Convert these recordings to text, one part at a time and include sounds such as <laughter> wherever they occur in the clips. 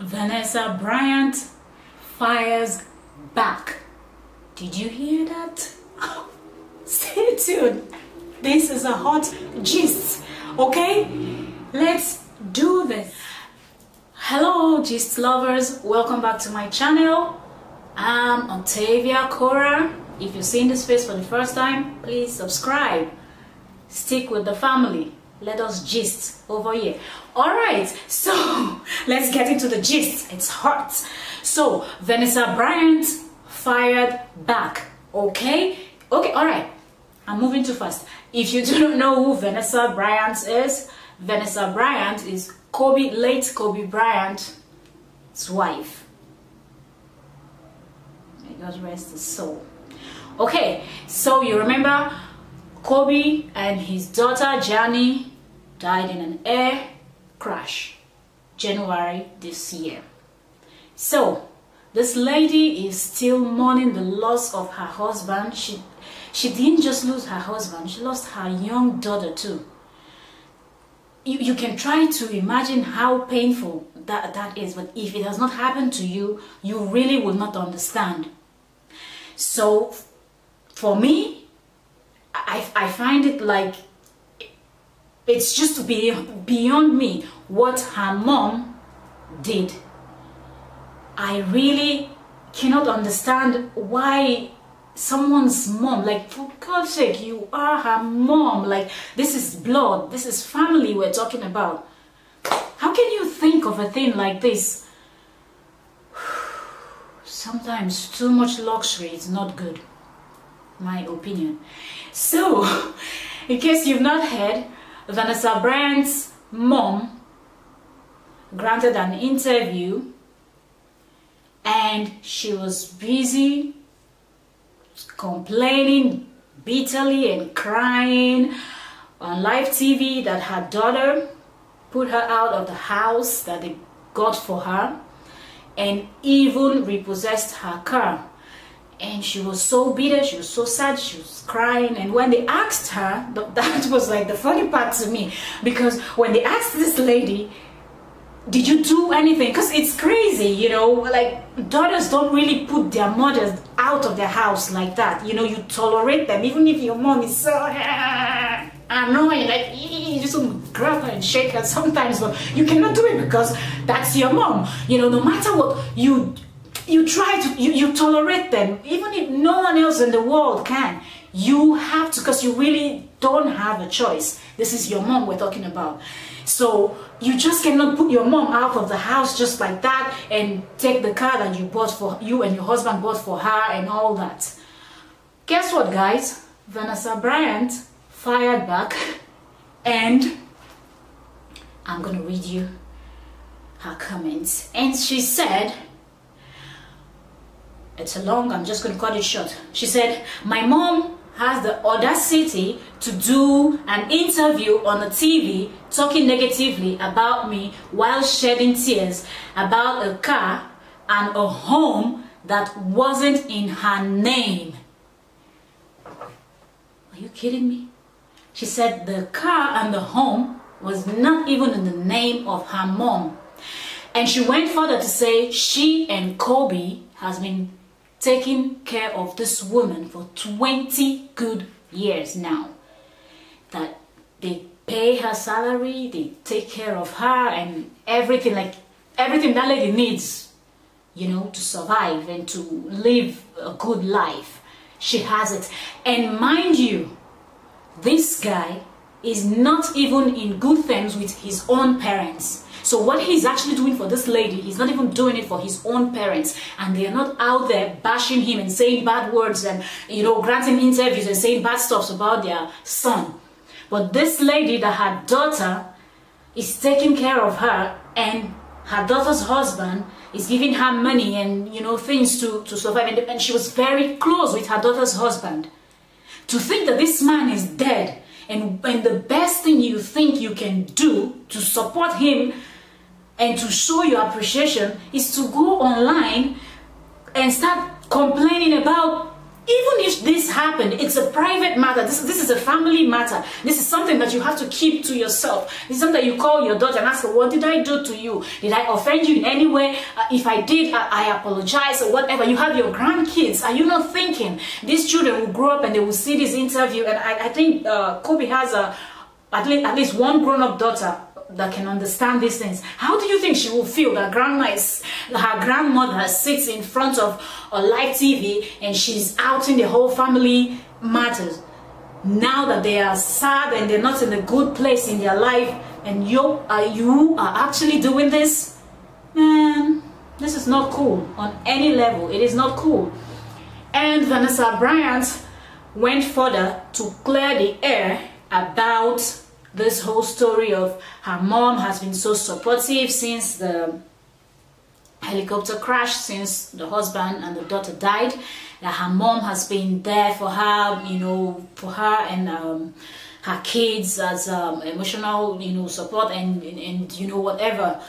Vanessa Bryant fires back. Did you hear that? <laughs> Stay tuned. This is a hot gist, okay? Let's do this. Hello, gist lovers. Welcome back to my channel. I'm Octavia Kora. If you're seeing this face for the first time, please subscribe. Stick with the family. Let us gist over here. Alright, so <laughs> let's get into the gist. It's hot. So, Vanessa Bryant fired back. Okay? Okay, alright. I'm moving too fast. If you do not know who Vanessa Bryant is, Vanessa Bryant is Kobe, late Kobe Bryant's wife. May God rest his soul. Okay, so you remember Kobe and his daughter Gianna died in an air crash January this year. So this lady is still mourning the loss of her husband. She she didn't just lose her husband, she lost her young daughter too. You, you can try to imagine how painful that, that is, but if it has not happened to you, you really will not understand. So for me, I, I find it like it's just to be, beyond me what her mom did. I really cannot understand why someone's mom, like for God's sake, you are her mom. Like this is blood, this is family we're talking about. How can you think of a thing like this? <sighs> Sometimes too much luxury is not good, my opinion. So, <laughs> in case you've not heard, Vanessa Bryant's mom granted an interview and she was busy complaining bitterly and crying on live TV that her daughter put her out of the house that they got for her and even repossessed her car and she was so bitter she was so sad she was crying. And when they asked her <laughs> that was like the funny part to me. Because when they asked this lady did you do anything? Because it's crazy you know like daughters don't really put their mothers out of their house like that. You know you tolerate them even if your mom is so <laughs> annoying like you just grab her and shake her sometimes but you cannot do it because that's your mom. You know no matter what you you try to you, you tolerate them. Even if no one else in the world can you have to because you really don't have a choice. This is your mom we're talking about. So you just cannot put your mom out of the house just like that and take the car that you bought for you and your husband bought for her and all that. Guess what guys? Vanessa bryant fired back and i'm gonna read you her comments. And she said it's long, I'm just going to cut it short. She said, my mom has the audacity to do an interview on the TV talking negatively about me while shedding tears about a car and a home that wasn't in her name. Are you kidding me? She said the car and the home was not even in the name of her mom. And she went further to say she and Kobe has been taking care of this woman for 20 good years now. That they pay her salary, they take care of her and everything, like everything that lady needs, you know, to survive and to live a good life. She has it. And mind you, this guy is not even in good terms with his own parents. So what he's actually doing for this lady, he's not even doing it for his own parents. And they are not out there bashing him and saying bad words and, you know, granting interviews and saying bad stuff about their son. But this lady that her daughter is taking care of her and her daughter's husband is giving her money and, you know, things to, to survive. And she was very close with her daughter's husband. To think that this man is dead and, and the best thing you think you can do to support him and to show your appreciation is to go online and start complaining about even if this happened, it's a private matter. This, this is a family matter. This is something that you have to keep to yourself. This is something that you call your daughter and ask her, what did I do to you? Did I offend you in any way? Uh, if I did, I, I apologize or whatever. You have your grandkids. Are you not thinking these children will grow up and they will see this interview? And I, I think uh, Kobe has a, at least, at least one grown-up daughter that can understand these things. How do you think she will feel that grandma is, her grandmother sits in front of a live TV and she's outing the whole family matters? Now that they are sad and they're not in a good place in their life, and you are you are actually doing this, man, this is not cool on any level. It is not cool. And Vanessa Bryant went further to clear the air about this whole story of her mom has been so supportive since the helicopter crash, since the husband and the daughter died, that her mom has been there for her, you know, for her and um, her kids as um, emotional, you know, support and, and, and, you know, whatever.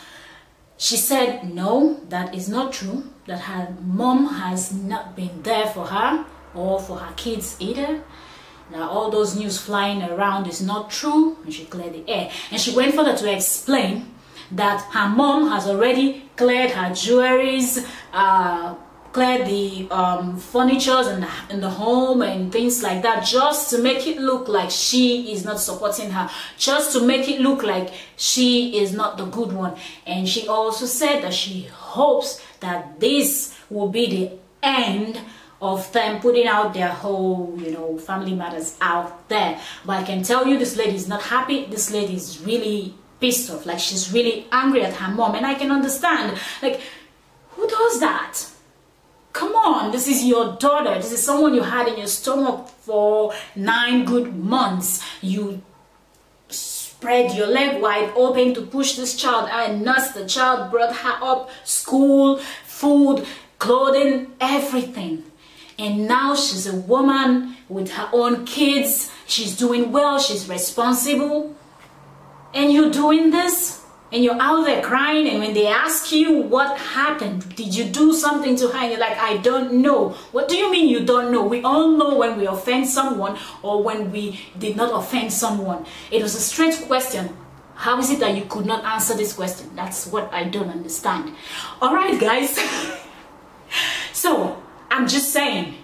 She said, no, that is not true, that her mom has not been there for her or for her kids either all those news flying around is not true. And she cleared the air. And she went further to explain that her mom has already cleared her jewelries uh, cleared the um, furnitures in in the home and things like that just to make it look like she is not supporting her just to make it look like she is not the good one. And she also said that she hopes that this will be the end of them putting out their whole, you know, family matters out there. But I can tell you this lady is not happy. This lady is really pissed off. Like she's really angry at her mom. And I can understand. Like, who does that? Come on, this is your daughter. This is someone you had in your stomach for nine good months. You spread your leg wide open to push this child and nurse the child, brought her up, school, food, clothing, everything and now she's a woman with her own kids. She's doing well. She's responsible. And you're doing this? And you're out there crying. And when they ask you what happened? Did you do something to her? And you're like i don't know. What do you mean you don't know? We all know when we offend someone or when we did not offend someone. It was a straight question. How is it that you could not answer this question? That's what i don't understand. All right guys <laughs> I'm just saying.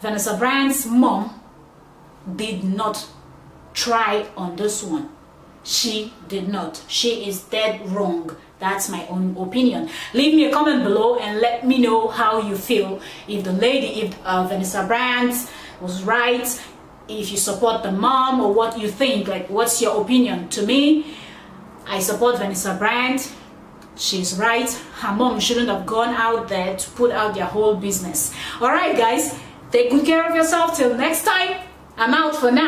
Vanessa Bryant's mom did not try on this one. She did not. She is dead wrong. That's my own opinion. Leave me a comment below and let me know how you feel. If the lady, if uh, Vanessa Bryant was right, if you support the mom or what you think, like what's your opinion? To me, I support Vanessa Bryant she's right. Her mom shouldn't have gone out there to put out their whole business. All right guys. Take good care of yourself. Till next time i'm out for now